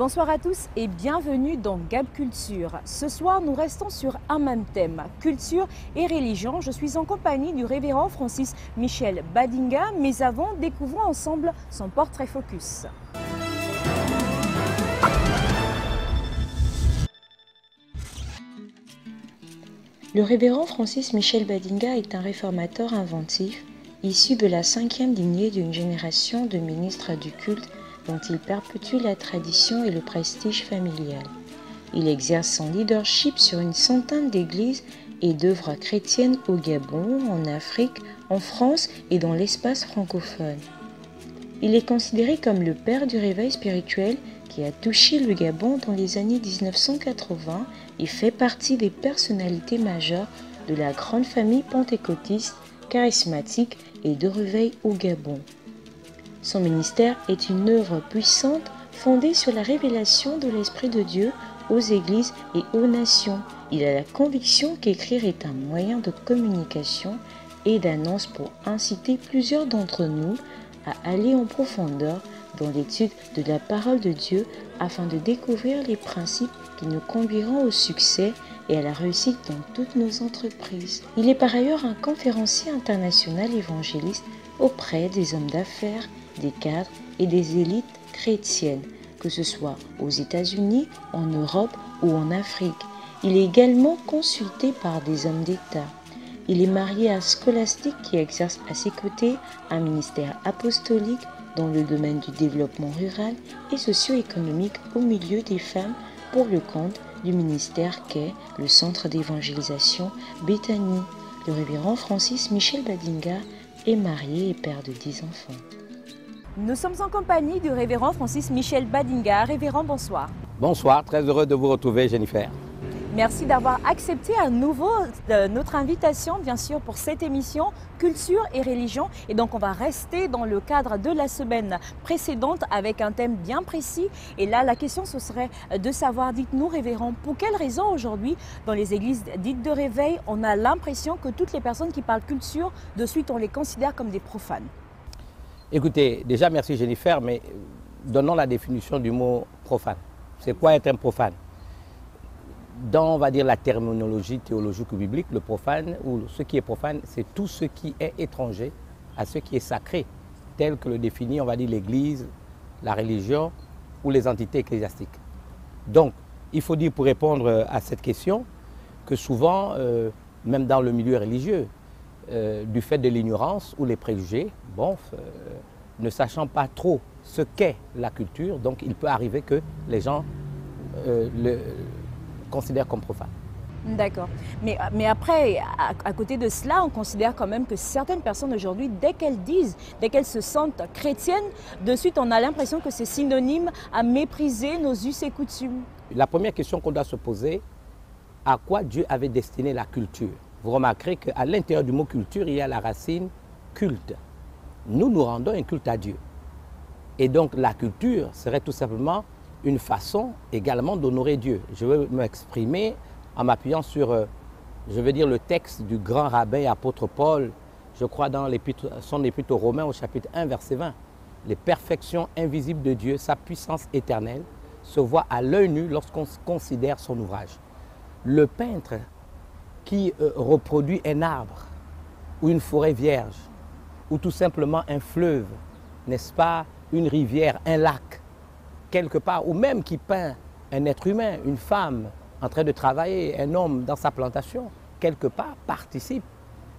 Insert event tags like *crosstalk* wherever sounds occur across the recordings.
Bonsoir à tous et bienvenue dans Gab Culture. Ce soir, nous restons sur un même thème, culture et religion. Je suis en compagnie du révérend Francis Michel Badinga, mais avant, découvrons ensemble son portrait focus. Le révérend Francis Michel Badinga est un réformateur inventif, issu de la cinquième lignée d'une génération de ministres du culte dont il perpétue la tradition et le prestige familial. Il exerce son leadership sur une centaine d'églises et d'œuvres chrétiennes au Gabon, en Afrique, en France et dans l'espace francophone. Il est considéré comme le père du réveil spirituel qui a touché le Gabon dans les années 1980 et fait partie des personnalités majeures de la grande famille pentecôtiste, charismatique et de réveil au Gabon. Son ministère est une œuvre puissante fondée sur la révélation de l'Esprit de Dieu aux églises et aux nations. Il a la conviction qu'écrire est un moyen de communication et d'annonce pour inciter plusieurs d'entre nous à aller en profondeur dans l'étude de la parole de Dieu afin de découvrir les principes qui nous conduiront au succès et à la réussite dans toutes nos entreprises. Il est par ailleurs un conférencier international évangéliste auprès des hommes d'affaires, des cadres et des élites chrétiennes, que ce soit aux États-Unis, en Europe ou en Afrique. Il est également consulté par des hommes d'État. Il est marié à Scholastique qui exerce à ses côtés un ministère apostolique dans le domaine du développement rural et socio-économique au milieu des femmes pour le compte du ministère qu'est le Centre d'évangélisation Bethany. Le révérend Francis Michel Badinga est marié et père de dix enfants. Nous sommes en compagnie du révérend Francis Michel Badinga. Révérend, bonsoir. Bonsoir, très heureux de vous retrouver Jennifer. Merci d'avoir accepté à nouveau euh, notre invitation, bien sûr, pour cette émission Culture et religion. Et donc, on va rester dans le cadre de la semaine précédente avec un thème bien précis. Et là, la question, ce serait de savoir, dites-nous, révérend, pour quelles raisons aujourd'hui, dans les églises dites de réveil, on a l'impression que toutes les personnes qui parlent culture, de suite, on les considère comme des profanes? Écoutez, déjà, merci Jennifer, mais donnons la définition du mot profane. C'est quoi être un profane? Dans, on va dire, la terminologie théologique ou biblique, le profane, ou ce qui est profane, c'est tout ce qui est étranger à ce qui est sacré, tel que le définit, on va dire, l'Église, la religion ou les entités ecclésiastiques. Donc, il faut dire pour répondre à cette question que souvent, euh, même dans le milieu religieux, euh, du fait de l'ignorance ou les préjugés, bon, euh, ne sachant pas trop ce qu'est la culture, donc il peut arriver que les gens le, considère comme profane. D'accord. Mais, mais après, à, côté de cela, on considère quand même que certaines personnes aujourd'hui, dès qu'elles disent, dès qu'elles se sentent chrétiennes, de suite on a l'impression que c'est synonyme à mépriser nos us et coutumes. La première question qu'on doit se poser, à quoi Dieu avait destiné la culture? Vous remarquerez qu'à l'intérieur du mot culture, il y a la racine culte. Nous nous rendons un culte à Dieu. Et donc la culture serait tout simplement une façon également d'honorer Dieu. Je veux m'exprimer en m'appuyant sur, euh, je veux dire, le texte du grand rabbin apôtre Paul, je crois dans son épître aux Romains au chapitre 1, verset 20. Les perfections invisibles de Dieu, sa puissance éternelle, se voient à l'œil nu lorsqu'on considère son ouvrage. Le peintre qui euh, reproduit un arbre ou une forêt vierge ou tout simplement un fleuve, n'est-ce pas, une rivière, un lac, quelque part, ou même qui peint un être humain, une femme en train de travailler, un homme dans sa plantation, quelque part participe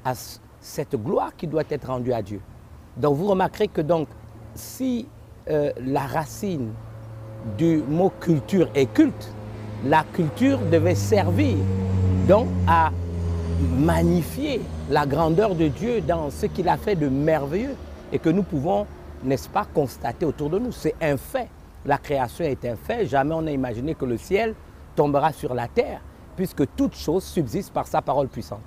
à cette gloire qui doit être rendue à Dieu. Donc vous remarquerez que donc si euh, la racine du mot culture est culte, la culture devait servir donc à magnifier la grandeur de Dieu dans ce qu'il a fait de merveilleux et que nous pouvons, n'est-ce pas, constater autour de nous. C'est un fait la création est un fait. Jamais on n'a imaginé que le ciel tombera sur la terre, puisque toute chose subsiste par sa parole puissante.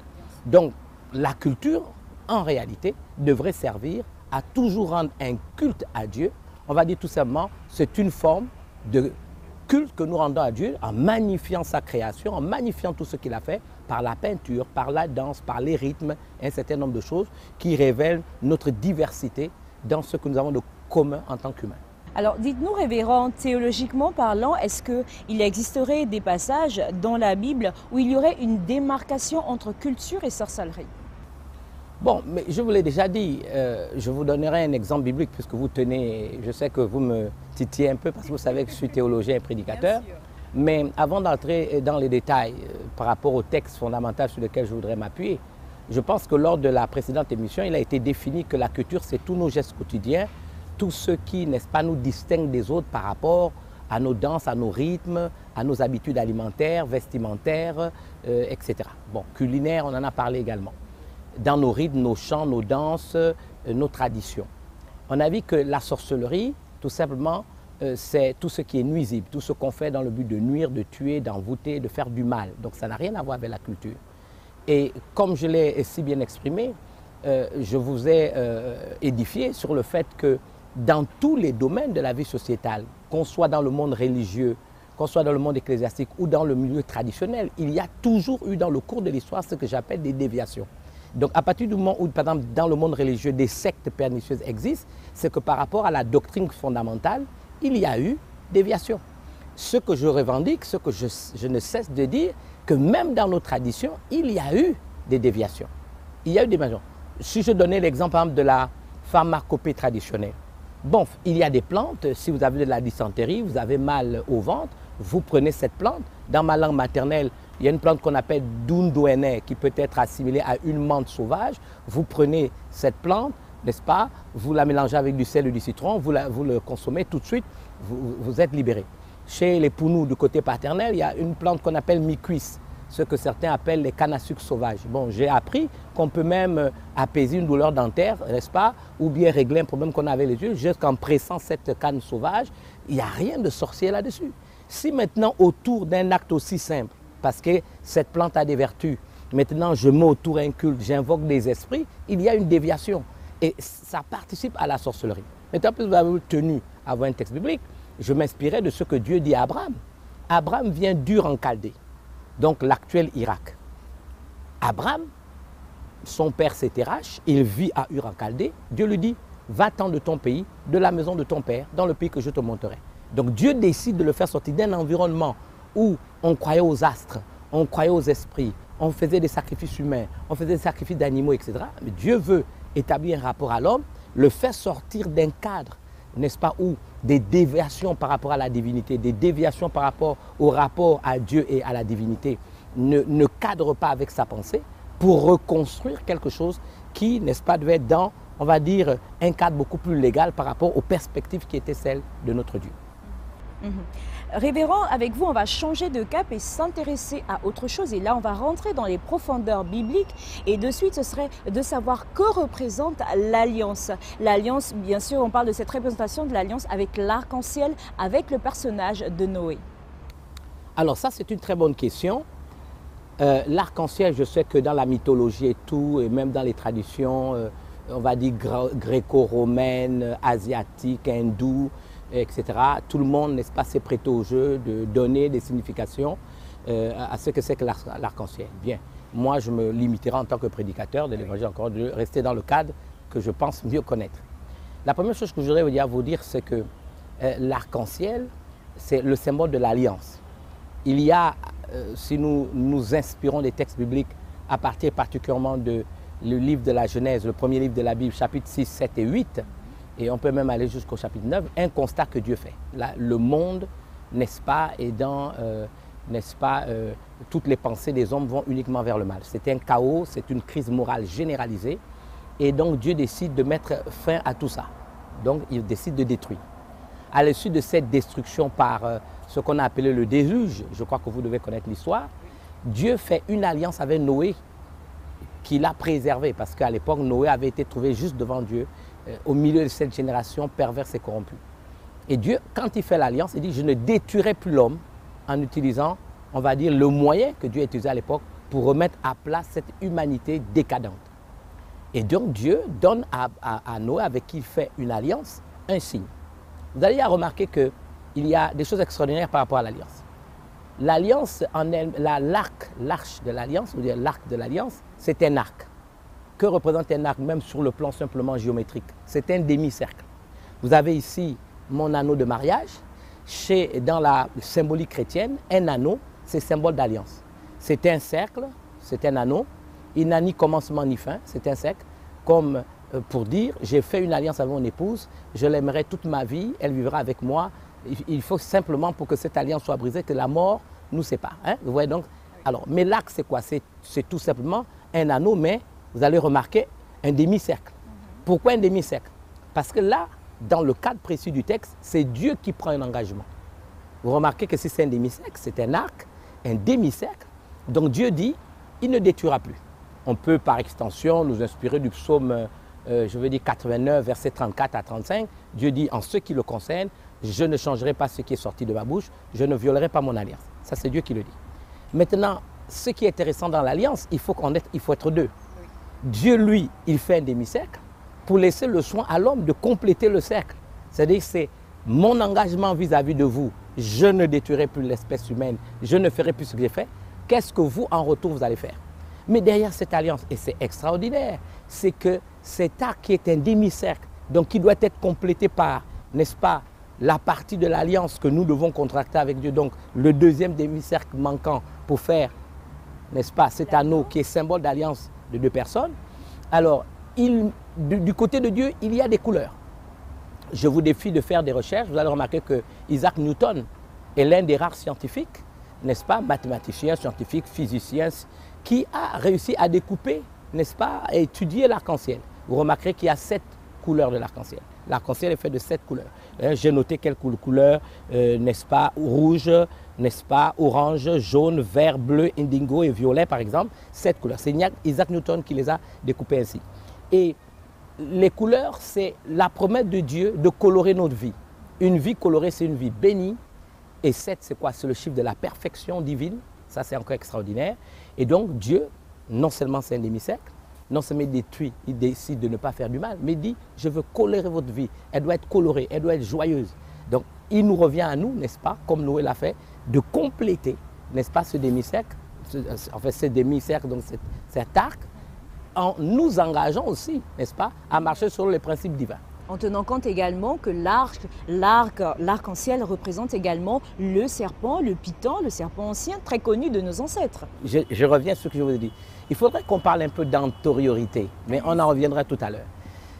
Donc, la culture, en réalité, devrait servir à toujours rendre un culte à Dieu. On va dire tout simplement, c'est une forme de que nous rendons à Dieu en magnifiant sa création, en magnifiant tout ce qu'il a fait par la peinture, par la danse, par les rythmes, un certain nombre de choses qui révèlent notre diversité dans ce que nous avons de commun en tant qu'humains. Alors dites-nous, révérend, théologiquement parlant, est-ce qu'il existerait des passages dans la Bible où il y aurait une démarcation entre culture et sorcellerie? Bon, mais je vous l'ai déjà dit, euh, je vous donnerai un exemple biblique puisque vous tenez, je sais que vous me titillez un peu parce que vous savez que je suis théologien et prédicateur. Mais avant d'entrer dans les détails euh, par rapport au texte fondamental sur lequel je voudrais m'appuyer, je pense que lors de la précédente émission, il a été défini que la culture, c'est tous nos gestes quotidiens, tout ce qui, n'est-ce pas, nous distingue des autres par rapport à nos danses, à nos rythmes, à nos habitudes alimentaires, vestimentaires, euh, etc. Bon, culinaire, on en a parlé également. Dans nos rythmes, nos chants, nos danses, euh, nos traditions. On a vu que la sorcellerie, tout simplement, euh, c'est tout ce qui est nuisible, tout ce qu'on fait dans le but de nuire, de tuer, d'envoûter, de faire du mal. Donc ça n'a rien à voir avec la culture. Et comme je l'ai si bien exprimé, je vous ai édifié sur le fait que dans tous les domaines de la vie sociétale, qu'on soit dans le monde religieux, qu'on soit dans le monde ecclésiastique ou dans le milieu traditionnel, il y a toujours eu dans le cours de l'histoire ce que j'appelle des déviations. Donc à partir du moment où, par exemple, dans le monde religieux, des sectes pernicieuses existent, c'est que par rapport à la doctrine fondamentale, il y a eu déviation. Ce que je revendique, ce que je, ne cesse de dire, que même dans nos traditions, il y a eu des déviations. Il y a eu des déviations. Si je donnais l'exemple de la pharmacopée traditionnelle, Bon, il y a des plantes, si vous avez de la dysenterie, vous avez mal au ventre, vous prenez cette plante. Dans ma langue maternelle, il y a une plante qu'on appelle Dunduene qui peut être assimilée à une menthe sauvage. Vous prenez cette plante, n'est-ce pas? Vous la mélangez avec du sel ou du citron, vous, vous le consommez tout de suite, vous, vous êtes libéré. Chez les Pounous du côté paternel, il y a une plante qu'on appelle micuis ce que certains appellent les cannes à sucre sauvages. Bon, j'ai appris qu'on peut même euh, apaiser une douleur dentaire, n'est-ce pas, ou bien régler un problème qu'on a avec les yeux, juste en pressant cette canne sauvage. Il n'y a rien de sorcier là-dessus. Si maintenant, autour d'un acte aussi simple, parce que cette plante a des vertus, maintenant je mets autour un culte, j'invoque des esprits, il y a une déviation. Et ça participe à la sorcellerie. Maintenant, plus vous avez tenu à voir un texte biblique, je m'inspirais de ce que Dieu dit à Abraham. Abraham vient dur en donc l'actuel Irak. Abraham, son père c'est Terach, il vit à Ur en. Dieu lui dit, va-t'en de ton pays, de la maison de ton père, dans le pays que je te montrerai. Donc Dieu décide de le faire sortir d'un environnement où on croyait aux astres, on croyait aux esprits, on faisait des sacrifices humains, on faisait des sacrifices d'animaux, etc. Mais Dieu veut établir un rapport à l'homme, le faire sortir d'un cadre, n'est-ce pas, où des déviations par rapport à la divinité, des déviations par rapport au rapport à Dieu et à la divinité, ne, ne cadrent pas avec sa pensée pour reconstruire quelque chose qui, n'est-ce pas, devait être dans, on va dire, un cadre beaucoup plus légal par rapport aux perspectives qui étaient celles de notre Dieu. Mhm. Révérend, avec vous, on va changer de cap et s'intéresser à autre chose. Et là, on va rentrer dans les profondeurs bibliques. Et de suite, ce serait de savoir que représente l'alliance. L'alliance, bien sûr, on parle de cette représentation de l'alliance avec l'arc-en-ciel, avec le personnage de Noé. Alors ça, c'est une très bonne question. Euh, l'arc-en-ciel, je sais que dans la mythologie et tout, et même dans les traditions, euh, on va dire gréco-romaines, asiatiques, hindoues, etc. Tout le monde, n'est-ce pas, s'est prêté au jeu de donner des significations euh, à ce que c'est que l'arc-en-ciel. Bien, moi, je me limiterai en tant que prédicateur de l'évangile encore de rester dans le cadre que je pense mieux connaître. La première chose que je voudrais vous dire, c'est que euh, l'arc-en-ciel, c'est le symbole de l'alliance. Il y a, euh, si nous nous inspirons des textes bibliques à partir particulièrement de le livre de la Genèse, le premier livre de la Bible, chapitre 6, 7 et 8, et on peut même aller jusqu'au chapitre 9, un constat que Dieu fait. le monde, n'est-ce pas, est dans, euh, n'est-ce pas, euh, toutes les pensées des hommes vont uniquement vers le mal. C'est un chaos, c'est une crise morale généralisée. Et donc Dieu décide de mettre fin à tout ça. Donc il décide de détruire. À l'issue de cette destruction par euh, ce qu'on a appelé le déluge, je crois que vous devez connaître l'histoire, Dieu fait une alliance avec Noé qu'il a préservé parce qu'à l'époque, Noé avait été trouvé juste devant Dieu au milieu de cette génération perverse et corrompue. Et Dieu, quand il fait l'alliance, il dit, je ne détruirai plus l'homme en utilisant, on va dire, le moyen que Dieu a utilisé à l'époque pour remettre à place cette humanité décadente. Et donc Dieu donne à, Noé, avec qui il fait une alliance, un signe. Vous allez remarquer qu'il y a des choses extraordinaires par rapport à l'alliance. L'alliance en l'arc, l'arche de l'alliance, ou l'arc de l'alliance, c'est un arc. Que représente un arc, même sur le plan simplement géométrique? C'est un demi-cercle. Vous avez ici mon anneau de mariage. Chez, dans la symbolique chrétienne, un anneau, c'est symbole d'alliance. C'est un cercle, c'est un anneau. Il n'a ni commencement ni fin, c'est un cercle. Comme euh, pour dire, j'ai fait une alliance avec mon épouse, je l'aimerai toute ma vie, elle vivra avec moi. Il faut simplement pour que cette alliance soit brisée, que la mort nous sépare. Hein? Vous voyez donc? Alors, mais l'arc, c'est quoi? C'est tout simplement un anneau, mais vous allez remarquer un demi-cercle. Pourquoi un demi-cercle? Parce que là, dans le cadre précis du texte, c'est Dieu qui prend un engagement. Vous remarquez que si c'est un demi-cercle, c'est un arc, un demi-cercle. Donc Dieu dit, il ne détruira plus. On peut par extension nous inspirer du psaume, euh, je veux dire 89, versets 34 à 35. Dieu dit, en ce qui le concerne, je ne changerai pas ce qui est sorti de ma bouche, je ne violerai pas mon alliance. Ça, c'est Dieu qui le dit. Maintenant, ce qui est intéressant dans l'alliance, il faut, il faut être deux. Dieu, lui, il fait un demi-cercle pour laisser le soin à l'homme de compléter le cercle. C'est-à-dire c'est mon engagement vis-à-vis de vous. Je ne détruirai plus l'espèce humaine. Je ne ferai plus ce que j'ai fait. Qu'est-ce que vous, en retour, vous allez faire? Mais derrière cette alliance, et c'est extraordinaire, c'est que cet arc qui est un demi-cercle, donc qui doit être complété par, n'est-ce pas, la partie de l'alliance que nous devons contracter avec Dieu, donc le deuxième demi-cercle manquant pour faire, n'est-ce pas, cet anneau qui est symbole d'alliance de deux personnes. Alors, du, côté de Dieu, il y a des couleurs. Je vous défie de faire des recherches. Vous allez remarquer que Isaac Newton est l'un des rares scientifiques, n'est-ce pas, mathématicien, scientifique, physicien, qui a réussi à découper, n'est-ce pas, à étudier l'arc-en-ciel. Vous remarquerez qu'il y a sept couleurs de l'arc-en-ciel. L'arc-en-ciel est fait de sept couleurs. Hein, j'ai noté quelques couleurs, euh, n'est-ce pas, rouge, n'est-ce pas, orange, jaune, vert, bleu, indigo et violet, par exemple. Sept couleurs. C'est Isaac Newton qui les a découpées ainsi. Et les couleurs, c'est la promesse de Dieu de colorer notre vie. Une vie colorée, c'est une vie bénie. Et sept, c'est quoi? C'est le chiffre de la perfection divine. Ça, c'est encore extraordinaire. Et donc, Dieu, non seulement c'est un demi-cercle, non seulement il détruit, il décide de ne pas faire du mal, mais il dit, je veux colorer votre vie. Elle doit être colorée, elle doit être joyeuse. Donc, il nous revient à nous, n'est-ce pas, comme Noé l'a fait, de compléter, n'est-ce pas, ce demi-cercle, en fait, ce demi-cercle, donc cet, arc, en nous engageant aussi, n'est-ce pas, à marcher sur les principes divins. En tenant compte également que l'arc, l'arc, l'arc-en-ciel représente également le serpent, le python, le serpent ancien, très connu de nos ancêtres. Je, je reviens à ce que je vous ai dit. Il faudrait qu'on parle un peu d'antériorité, mais on en reviendra tout à l'heure.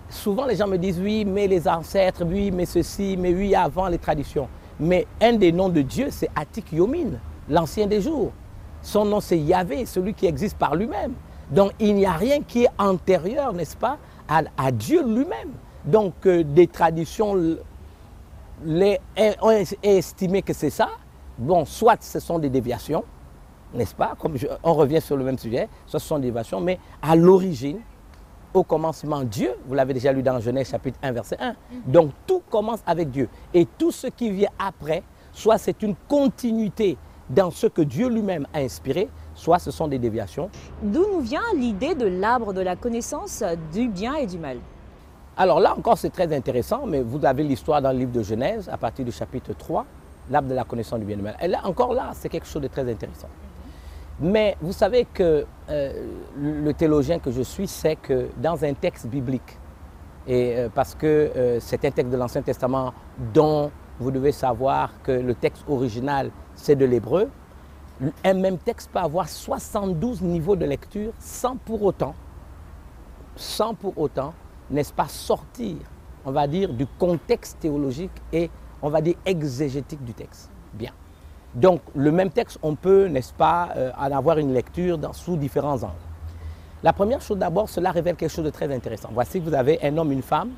Souvent, les gens me disent oui, mais les ancêtres, oui, mais ceci, mais oui, avant les traditions. Mais un des noms de Dieu, c'est Atik Yomin, l'ancien des jours. Son nom, c'est Yahvé, celui qui existe par lui-même. Donc, il n'y a rien qui est antérieur, n'est-ce pas, à, Dieu lui-même. Donc, euh, des traditions les, ont estimé que c'est ça. Bon, soit ce sont des déviations, n'est-ce pas Comme On revient sur le même sujet, ce sont des déviations, mais à l'origine, au commencement Dieu, vous l'avez déjà lu dans Genèse chapitre 1, verset 1. Donc tout commence avec Dieu. Et tout ce qui vient après, soit c'est une continuité dans ce que Dieu lui-même a inspiré, soit ce sont des déviations. D'où nous vient l'idée de l'arbre de la connaissance du bien et du mal? Alors là encore, c'est très intéressant, mais vous avez l'histoire dans le livre de Genèse, à partir du chapitre 3, l'arbre de la connaissance du bien et du mal. Et là, encore là, c'est quelque chose de très intéressant. Mais vous savez que euh, le théologien que je suis sait que dans un texte biblique, et euh, parce que euh, c'est un texte de l'Ancien Testament dont vous devez savoir que le texte original c'est de l'hébreu, un même texte peut avoir 72 niveaux de lecture sans pour autant, sans pour autant, n'est-ce pas, sortir, on va dire, du contexte théologique et on va dire exégétique du texte. Bien. Donc le même texte, on peut, n'est-ce pas, euh, en avoir une lecture sous différents angles. La première chose d'abord, cela révèle quelque chose de très intéressant. Voici que vous avez un homme, une femme,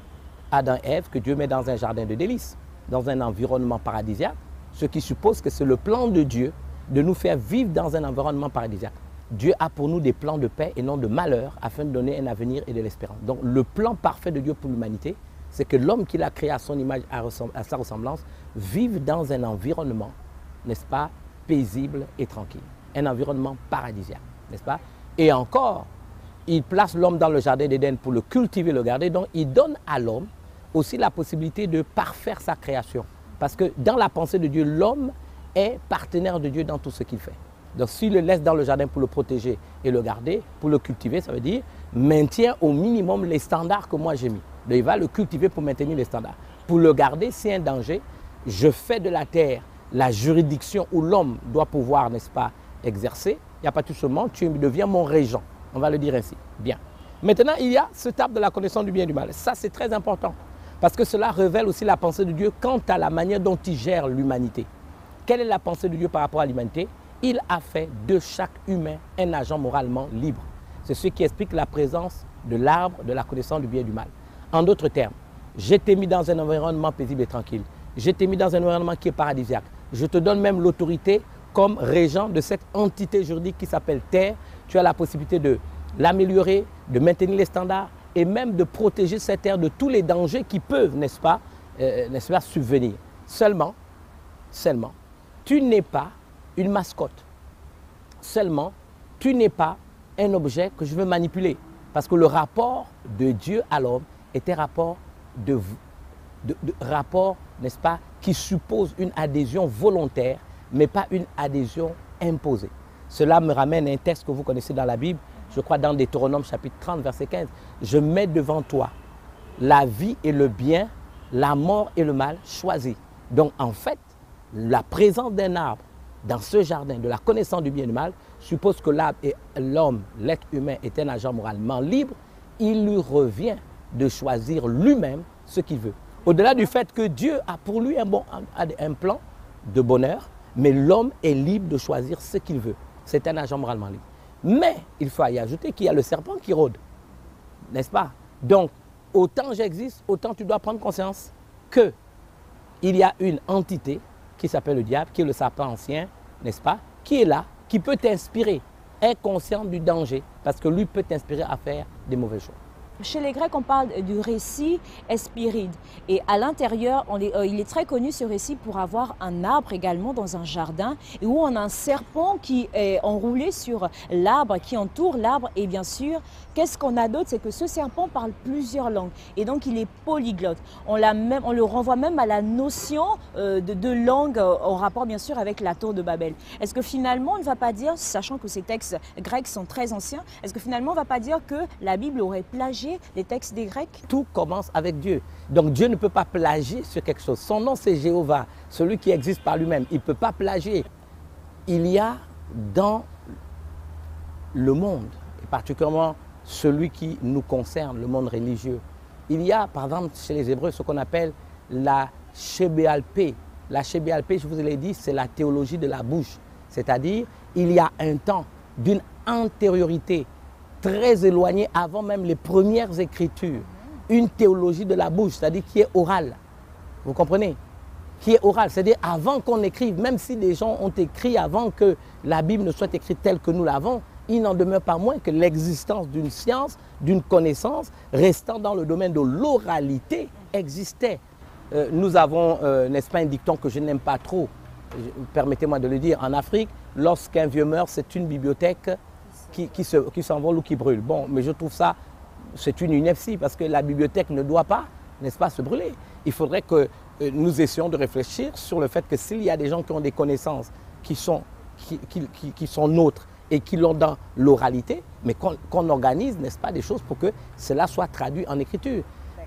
Adam et Ève, que Dieu met dans un jardin de délices, dans un environnement paradisiaque, ce qui suppose que c'est le plan de Dieu de nous faire vivre dans un environnement paradisiaque. Dieu a pour nous des plans de paix et non de malheur afin de donner un avenir et de l'espérance. Donc le plan parfait de Dieu pour l'humanité, c'est que l'homme qu'il a créé à son image, à sa ressemblance, vive dans un environnement n'est-ce pas, paisible et tranquille. Un environnement paradisiaque, n'est-ce pas? Et encore, il place l'homme dans le jardin d'Éden pour le cultiver, le garder. Donc, il donne à l'homme aussi la possibilité de parfaire sa création. Parce que dans la pensée de Dieu, l'homme est partenaire de Dieu dans tout ce qu'il fait. Donc, s'il le laisse dans le jardin pour le protéger et le garder, pour le cultiver, ça veut dire maintient au minimum les standards que moi j'ai mis. Donc, il va le cultiver pour maintenir les standards. pour le garder, c'est un danger. Je fais de la terre la juridiction où l'homme doit pouvoir, n'est-ce pas, exercer. Il n'y a pas tout seulement, tu deviens mon régent. On va le dire ainsi. Bien. Maintenant, il y a ce table de la connaissance du bien et du mal. Ça, c'est très important. Parce que cela révèle aussi la pensée de Dieu quant à la manière dont il gère l'humanité. Quelle est la pensée de Dieu par rapport à l'humanité? Il a fait de chaque humain un agent moralement libre. C'est ce qui explique la présence de l'arbre de la connaissance du bien et du mal. En d'autres termes, je t'ai mis dans un environnement paisible et tranquille. Je t'ai mis dans un environnement qui est paradisiaque. Je te donne même l'autorité comme régent de cette entité juridique qui s'appelle Terre. Tu as la possibilité de l'améliorer, de maintenir les standards et même de protéger cette terre de tous les dangers qui peuvent, n'est-ce pas, euh, n'est-ce pas, subvenir. Seulement, seulement, tu n'es pas une mascotte. Seulement, tu n'es pas un objet que je veux manipuler. Parce que le rapport de Dieu à l'homme est un rapport de, rapport, n'est-ce pas, qui suppose une adhésion volontaire, mais pas une adhésion imposée. Cela me ramène à un texte que vous connaissez dans la Bible, je crois dans Deutéronome chapitre 30, verset 15. Je mets devant toi la vie et le bien, la mort et le mal, choisis. Donc en fait, la présence d'un arbre dans ce jardin de la connaissance du bien et du mal suppose que l'homme, l'être humain, est un agent moralement libre. Il lui revient de choisir lui-même ce qu'il veut. Au-delà du fait que Dieu a pour lui un, plan de bonheur, mais l'homme est libre de choisir ce qu'il veut. C'est un agent moralement libre. Mais il faut y ajouter qu'il y a le serpent qui rôde. N'est-ce pas? Donc, autant j'existe, autant tu dois prendre conscience que il y a une entité qui s'appelle le diable, qui est le serpent ancien, n'est-ce pas? Qui est là, qui peut t'inspirer, inconscient du danger, parce que lui peut t'inspirer à faire des mauvaises choses. Chez les Grecs, on parle du récit espiride. Et à l'intérieur, euh, il est très connu ce récit pour avoir un arbre également dans un jardin où on a un serpent qui est enroulé sur l'arbre, qui entoure l'arbre. Et bien sûr, qu'est-ce qu'on a d'autre? C'est que ce serpent parle plusieurs langues. Et donc, il est polyglotte. On, le renvoie même à la notion euh, de, de langue euh, en rapport, bien sûr, avec la tour de Babel. Est-ce que finalement, on ne va pas dire, sachant que ces textes grecs sont très anciens, est-ce que finalement, on ne va pas dire que la Bible aurait plagié les textes des Grecs Tout commence avec Dieu. Donc Dieu ne peut pas plagier sur quelque chose. Son nom c'est Jéhovah, celui qui existe par lui-même. Il ne peut pas plagier. Il y a dans le monde, et particulièrement celui qui nous concerne, le monde religieux, il y a par exemple chez les Hébreux ce qu'on appelle la Shebéalpé. La Shebéalpé, je vous l'ai dit, c'est la théologie de la bouche. C'est-à-dire, il y a un temps d'une antériorité très éloigné avant même les premières écritures. Une théologie de la bouche, c'est-à-dire qui est orale. Vous comprenez? Qui est orale, c'est-à-dire avant qu'on écrive, même si des gens ont écrit avant que la Bible ne soit écrite telle que nous l'avons, il n'en demeure pas moins que l'existence d'une science, d'une connaissance, restant dans le domaine de l'oralité, existait. Euh, nous avons, euh, n'est-ce pas, un dicton que je n'aime pas trop, permettez-moi de le dire, en Afrique, lorsqu'un vieux meurt, c'est une bibliothèque qui, qui s'envole ou qui brûle. Bon, mais je trouve ça, c'est une ineptie parce que la bibliothèque ne doit pas, n'est-ce pas, se brûler. Il faudrait que euh, nous essayons de réfléchir sur le fait que s'il y a des gens qui ont des connaissances qui sont, qui, qui, sont nôtres et qui l'ont dans l'oralité, mais qu'on organise, n'est-ce pas, des choses pour que cela soit traduit en écriture.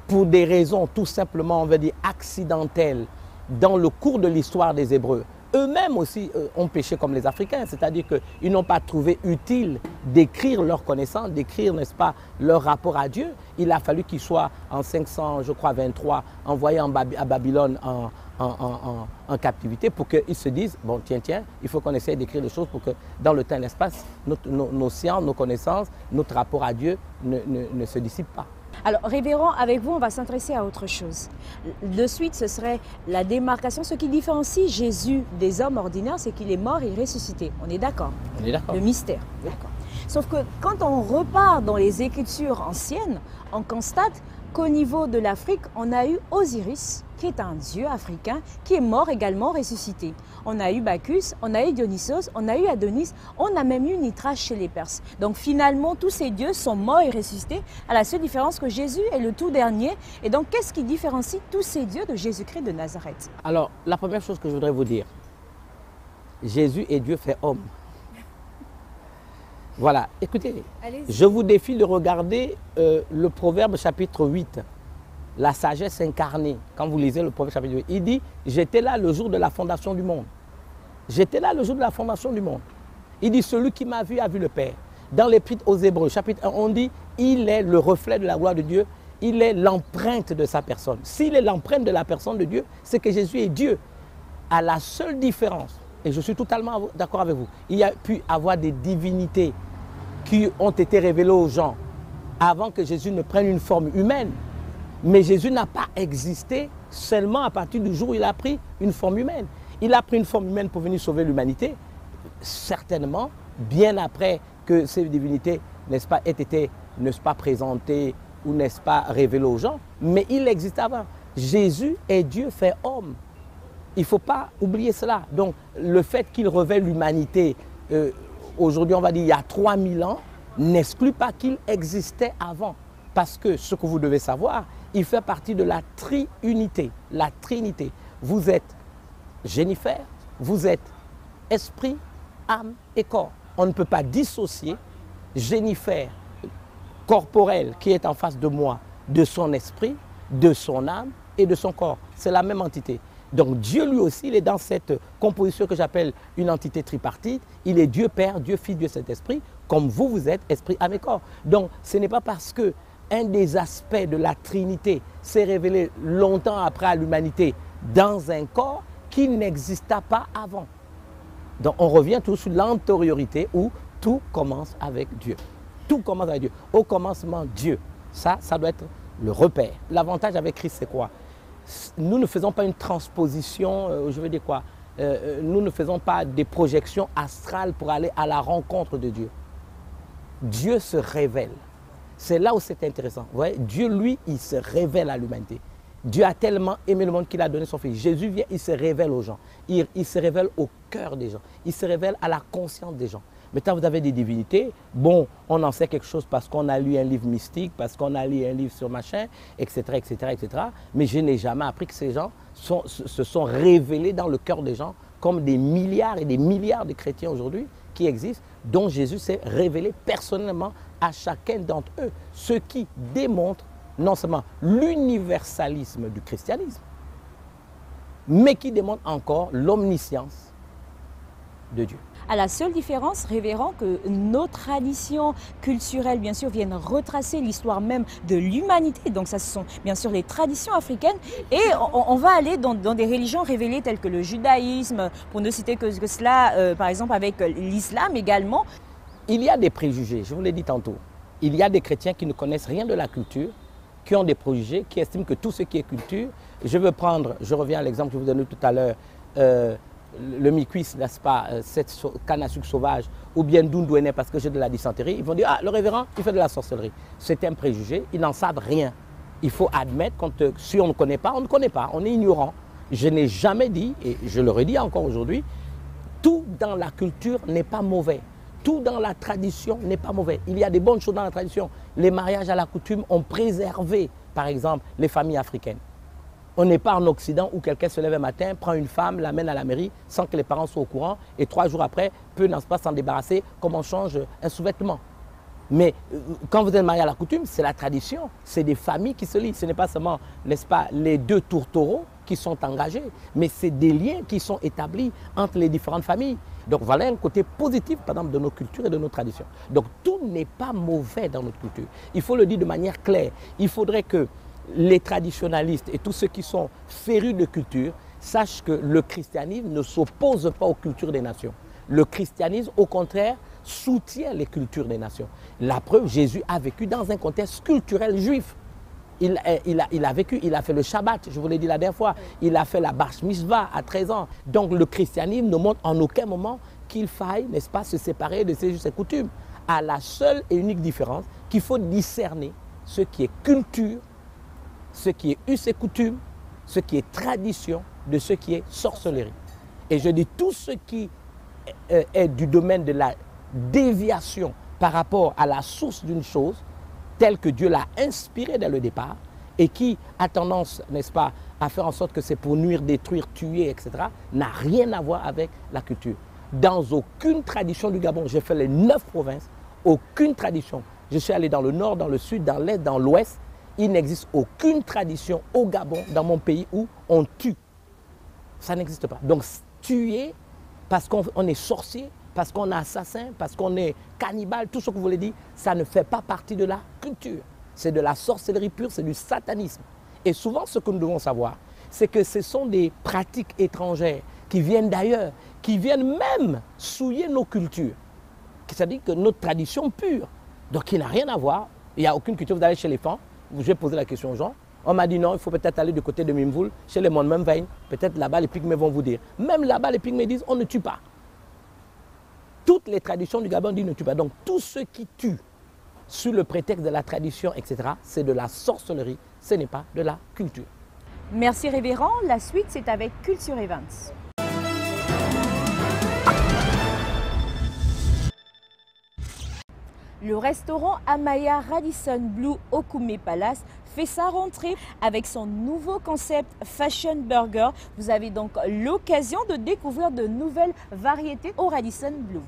Pour des raisons tout simplement, on va dire, accidentelles, dans le cours de l'histoire des Hébreux, eux-mêmes aussi euh, ont péché comme les Africains, c'est-à-dire qu'ils n'ont pas trouvé utile d'écrire leurs connaissances, d'écrire, n'est-ce pas, leur rapport à Dieu. Il a fallu qu'ils soient en 500, je crois, 23, envoyés en à Babylone en, captivité pour qu'ils se disent, bon, tiens, tiens, il faut qu'on essaye d'écrire des choses pour que dans le temps et l'espace, nos, sciences, nos connaissances, notre rapport à Dieu ne se dissipent pas. Alors, révérend, avec vous, on va s'intéresser à autre chose. De suite, ce serait la démarcation. Ce qui différencie Jésus des hommes ordinaires, c'est qu'il est mort et ressuscité. On est d'accord On est d'accord. Le mystère. D'accord. Sauf que quand on repart dans les écritures anciennes, on constate qu'au niveau de l'Afrique, on a eu Osiris, qui est un dieu africain, qui est mort également ressuscité. On a eu Bacchus, on a eu Dionysos, on a eu Adonis, on a même eu Nitra chez les Perses. Donc finalement, tous ces dieux sont morts et ressuscités, à la seule différence que Jésus est le tout dernier. Et donc, qu'est-ce qui différencie tous ces dieux de Jésus-Christ de Nazareth? Alors, la première chose que je voudrais vous dire, Jésus est Dieu fait homme. Voilà, écoutez, je vous défie de regarder euh, le Proverbe chapitre 8. la sagesse incarnée. Quand vous lisez le prophète chapitre 8, il dit, j'étais là le jour de la fondation du monde. J'étais là le jour de la fondation du monde. Il dit, celui qui m'a vu a vu le Père. Dans l'Épître aux Hébreux, chapitre 1, on dit, il est le reflet de la gloire de Dieu, il est l'empreinte de sa personne. S'il est l'empreinte de la personne de Dieu, c'est que Jésus est Dieu. À la seule différence, et je suis totalement d'accord avec vous, il y a pu avoir des divinités qui ont été révélées aux gens avant que Jésus ne prenne une forme humaine. Mais Jésus n'a pas existé seulement à partir du jour où il a pris une forme humaine. Il a pris une forme humaine pour venir sauver l'humanité, certainement, bien après que ces divinités, n'est-ce pas, aient été, n'est-ce pas, présentées ou n'est-ce pas, révélées aux gens, mais il existe avant. Jésus est Dieu fait homme. Il ne faut pas oublier cela. Donc, le fait qu'il révèle l'humanité, euh, aujourd'hui, on va dire il y a 3000 ans, n'exclut pas qu'il existait avant. Parce que ce que vous devez savoir, il fait partie de la triunité, la trinité. Vous êtes Jennifer, vous êtes esprit, âme et corps. On ne peut pas dissocier Jennifer corporelle qui est en face de moi de son esprit, de son âme et de son corps. C'est la même entité. Donc Dieu lui aussi, il est dans cette composition que j'appelle une entité tripartite. Il est Dieu Père, Dieu Fils, Dieu Saint-Esprit, comme vous, vous êtes esprit, âme et corps. Donc ce n'est pas parce que un des aspects de la Trinité s'est révélé longtemps après à l'humanité dans un corps qui n'exista pas avant. Donc on revient tout sur l'antériorité où tout commence avec Dieu. Tout commence avec Dieu. Au commencement, Dieu. Ça, ça doit être le repère. L'avantage avec Christ, c'est quoi? Nous ne faisons pas une transposition, je veux dire quoi euh, euh, Nous ne faisons pas des projections astrales pour aller à la rencontre de Dieu. Dieu se révèle. C'est là où c'est intéressant. Vous Dieu, lui, il se révèle à l'humanité. Dieu a tellement aimé le monde qu'il a donné son Fils. Jésus vient, il se révèle aux gens. Il, se révèle au cœur des gens. Il se révèle à la conscience des gens. Maintenant, vous avez des divinités. Bon, on en sait quelque chose parce qu'on a lu un livre mystique, parce qu'on a lu un livre sur machin, etc., etc., etc. Mais je n'ai jamais appris que ces gens se sont révélés dans le cœur des gens comme des milliards et des milliards de chrétiens aujourd'hui qui existent, dont Jésus s'est révélé personnellement à chacun d'entre eux, ce qui démontre non seulement l'universalisme du christianisme, mais qui démontre encore l'omniscience de Dieu. À la seule différence, révérend, que nos traditions culturelles, bien sûr, viennent retracer l'histoire même de l'humanité. Donc, ça, ce sont bien sûr les traditions africaines. Et on, va aller dans, des religions révélées telles que le judaïsme, pour ne citer que, cela, euh, par exemple, avec l'islam également. Il y a des préjugés, je vous l'ai dit tantôt. Il y a des chrétiens qui ne connaissent rien de la culture, qui ont des préjugés, qui estiment que tout ce qui est culture, je veux prendre, je reviens à l'exemple que je vous donnais tout à l'heure, euh, le micuis, n'est-ce pas, euh, cette canne à sucre sauvage, ou bien d'où parce que j'ai de la dysenterie, ils vont dire, ah, le révérend, il fait de la sorcellerie. C'est un préjugé, ils n'en savent rien. Il faut admettre que si on ne connaît pas, on ne connaît pas, on est ignorant. Je n'ai jamais dit, et je le redis encore aujourd'hui, tout dans la culture n'est pas mauvais. Tout dans la tradition n'est pas mauvais. Il y a des bonnes choses dans la tradition. Les mariages à la coutume ont préservé, par exemple, les familles africaines. On n'est pas en Occident où quelqu'un se lève un matin, prend une femme, l'amène à la mairie sans que les parents soient au courant et trois jours après peut pas s'en débarrasser comme on change un sous-vêtement. Mais euh, quand vous êtes marié à la coutume, c'est la tradition, c'est des familles qui se lient. Ce n'est pas seulement, n'est-ce pas, les deux tourtereaux qui sont engagés, mais c'est des liens qui sont établis entre les différentes familles. Donc voilà un côté positif, par exemple, de nos cultures et de nos traditions. Donc tout n'est pas mauvais dans notre culture. Il faut le dire de manière claire. Il faudrait que les traditionalistes et tous ceux qui sont férus de culture sachent que le christianisme ne s'oppose pas aux cultures des nations. Le christianisme, au contraire, soutient les cultures des nations. La preuve, Jésus a vécu dans un contexte culturel juif. Il, a, vécu, il a fait le Shabbat, je vous l'ai dit la dernière fois. Il a fait la Bar Mitzvah à 13 ans. Donc le christianisme ne montre en aucun moment qu'il faille, n'est-ce pas, se séparer de ses, ses coutumes. À la seule et unique différence qu'il faut discerner ce qui est culture, ce qui est us et coutume, ce qui est tradition, de ce qui est sorcellerie. Et je dis tout ce qui est du domaine de la déviation par rapport à la source d'une chose, tel que Dieu l'a inspiré dès le départ, et qui a tendance, n'est-ce pas, à faire en sorte que c'est pour nuire, détruire, tuer, etc., n'a rien à voir avec la culture. Dans aucune tradition du Gabon, j'ai fait les neuf provinces, aucune tradition. Je suis allé dans le nord, dans le sud, dans l'est, dans l'ouest, il n'existe aucune tradition au Gabon, dans mon pays, où on tue. Ça n'existe pas. Donc tuer parce qu'on est sorcier, parce qu'on est assassin, parce qu'on est cannibale, tout ce que vous voulez dire, ça ne fait pas partie de la culture. C'est de la sorcellerie pure, c'est du satanisme. Et souvent, ce que nous devons savoir, c'est que ce sont des pratiques étrangères qui viennent d'ailleurs, qui viennent même souiller nos cultures. C'est-à-dire que notre tradition pure, donc il n'a rien à voir, il n'y a aucune culture, vous allez chez les femmes, je vais poser la question aux gens, on m'a dit non, il faut peut-être aller du côté de Mimvoul, chez les même. Peut-être là-bas, les pygmées vont vous dire. Même là-bas, les pygmées disent on ne tue pas. Toutes les traditions du Gabon disent ne tue pas. Donc tout ce qui tue sous le prétexte de la tradition, etc., c'est de la sorcellerie, ce n'est pas de la culture. Merci révérend. La suite, c'est avec Culture Events. Le restaurant Amaya Radisson Blue Okume Palace fait sa rentrée avec son nouveau concept Fashion Burger. Vous avez donc l'occasion de découvrir de nouvelles variétés au Radisson Blue.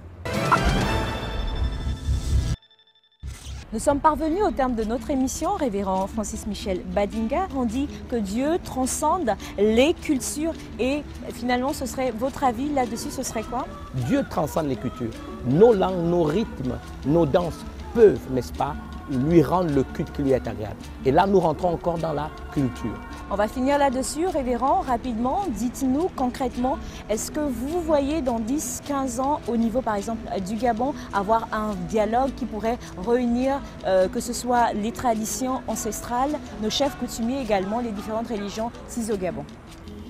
Nous sommes parvenus au terme de notre émission. Révérend Francis Michel Badinga on dit que Dieu transcende les cultures et finalement ce serait votre avis là-dessus, ce serait quoi? Dieu transcende les cultures. Nos langues, nos rythmes, nos danses peuvent, n'est-ce pas, lui rendre le culte qui lui est agréable. Et là, nous rentrons encore dans la culture. On va finir là-dessus, révérend, rapidement. Dites-nous concrètement, est-ce que vous voyez dans 10-15 ans, au niveau par exemple du Gabon, avoir un dialogue qui pourrait réunir, euh, que ce soit les traditions ancestrales, nos chefs coutumiers également, les différentes religions cis au Gabon?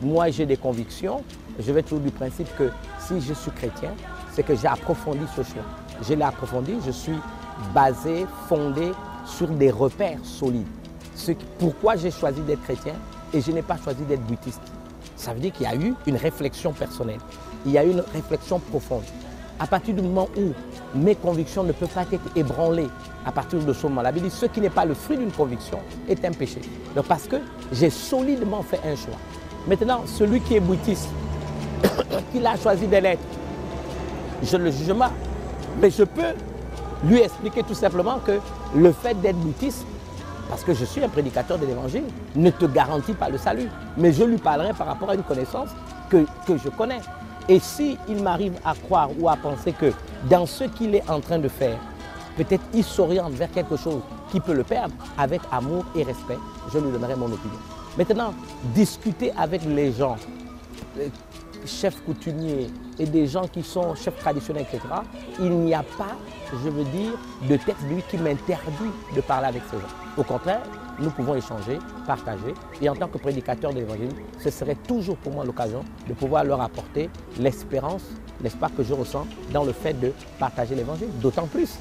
Moi, j'ai des convictions. Je vais toujours du principe que si je suis chrétien, c'est que j'ai approfondi ce choix. Je l'ai approfondi, je suis basé, fondé sur des repères solides. pourquoi j'ai choisi d'être chrétien et je n'ai pas choisi d'être bouddhiste. Ça veut dire qu'il y a eu une réflexion personnelle. Il y a eu une réflexion profonde. À partir du moment où mes convictions ne peuvent pas être ébranlées, à partir de ce moment-là, dit ce qui n'est pas le fruit d'une conviction est un péché. Donc parce que j'ai solidement fait un choix. Maintenant, celui qui est bouddhiste, *coughs* qui a choisi de l'être, je le juge pas. Mais je peux lui expliquer tout simplement que le fait d'être bouddhiste, parce que je suis un prédicateur de l'évangile, ne te garantit pas le salut. Mais je lui parlerai par rapport à une connaissance que, je connais. Et s'il il m'arrive à croire ou à penser que dans ce qu'il est en train de faire, peut-être il s'oriente vers quelque chose qui peut le perdre, avec amour et respect, je lui donnerai mon opinion. Maintenant, discuter avec les gens, chefs coutumiers et des gens qui sont chefs traditionnels, etc., il n'y a pas, je veux dire, de texte lui qui m'interdit de parler avec ces gens. Au contraire, nous pouvons échanger, partager. Et en tant que prédicateur de l'évangile, ce serait toujours pour moi l'occasion de pouvoir leur apporter l'espérance, pas, que je ressens dans le fait de partager l'évangile. D'autant plus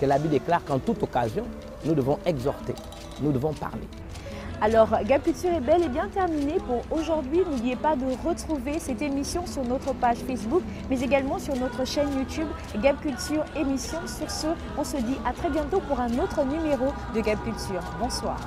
que la Bible déclare qu'en toute occasion, nous devons exhorter, nous devons parler. Alors, Gap Culture est bel et bien terminé pour aujourd'hui. N'oubliez pas de retrouver cette émission sur notre page Facebook, mais également sur notre chaîne YouTube Gap Culture Émission. Sur ce, on se dit à très bientôt pour un autre numéro de Gap Culture. Bonsoir.